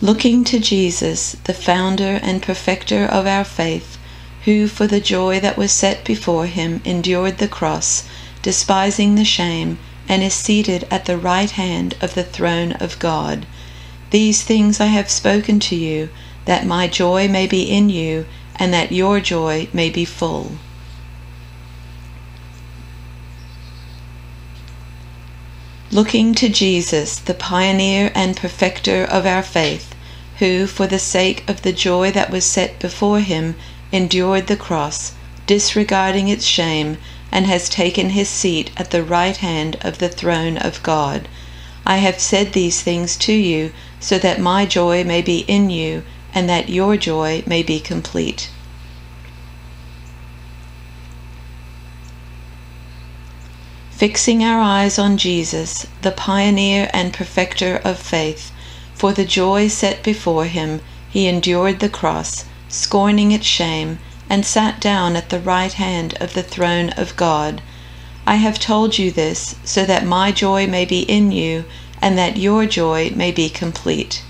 Looking to Jesus, the founder and perfecter of our faith, who for the joy that was set before him endured the cross, despising the shame, and is seated at the right hand of the throne of God. These things I have spoken to you, that my joy may be in you, and that your joy may be full. Looking to Jesus, the pioneer and perfecter of our faith, who, for the sake of the joy that was set before him, endured the cross, disregarding its shame, and has taken his seat at the right hand of the throne of God. I have said these things to you, so that my joy may be in you, and that your joy may be complete. Fixing our eyes on Jesus, the pioneer and perfecter of faith, for the joy set before him, he endured the cross, scorning its shame, and sat down at the right hand of the throne of God. I have told you this, so that my joy may be in you, and that your joy may be complete.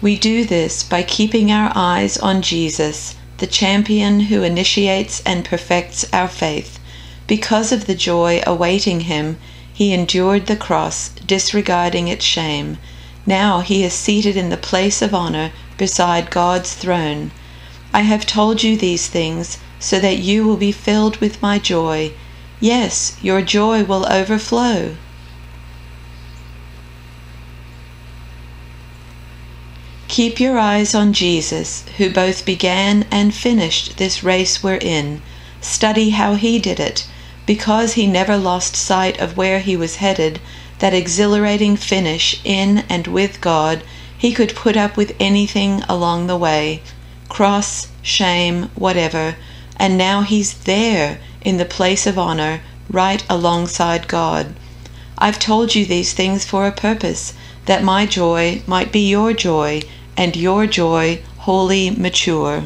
We do this by keeping our eyes on Jesus the champion who initiates and perfects our faith. Because of the joy awaiting him, he endured the cross, disregarding its shame. Now he is seated in the place of honor beside God's throne. I have told you these things so that you will be filled with my joy. Yes, your joy will overflow. Keep your eyes on Jesus, who both began and finished this race we're in. Study how he did it. Because he never lost sight of where he was headed, that exhilarating finish in and with God, he could put up with anything along the way cross, shame, whatever, and now he's there in the place of honor, right alongside God. I've told you these things for a purpose, that my joy might be your joy and your joy wholly mature.